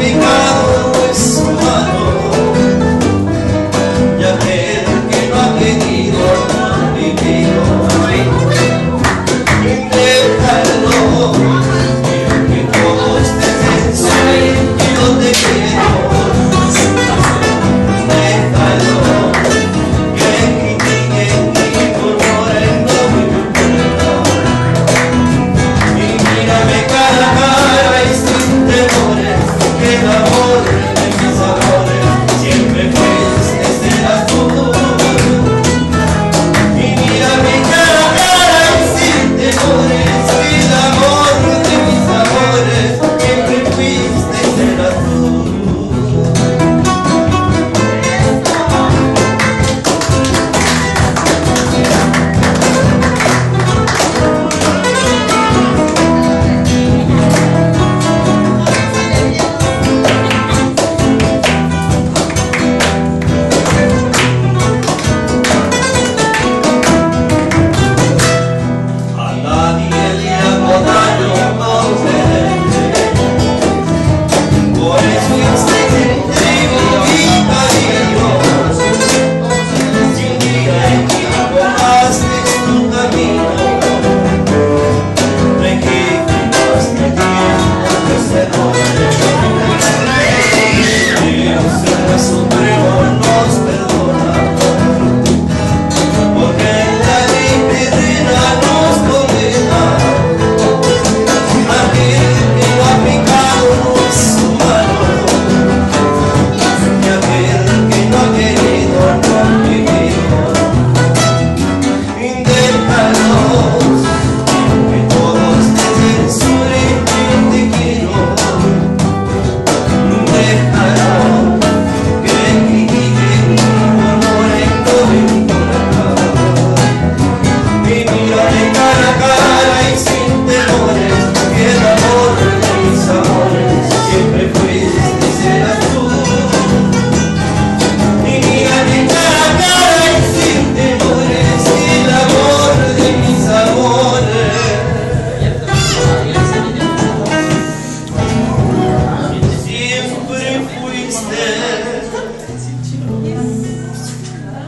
Obrigado. y sin temores, y el amor de mis amores, siempre fuiste y serás tú. Mi niña de cara y sin temores, y el amor de mis amores, siempre fuiste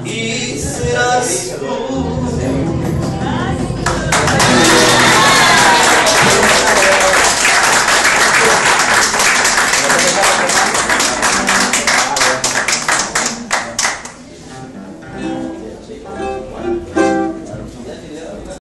y serás tú.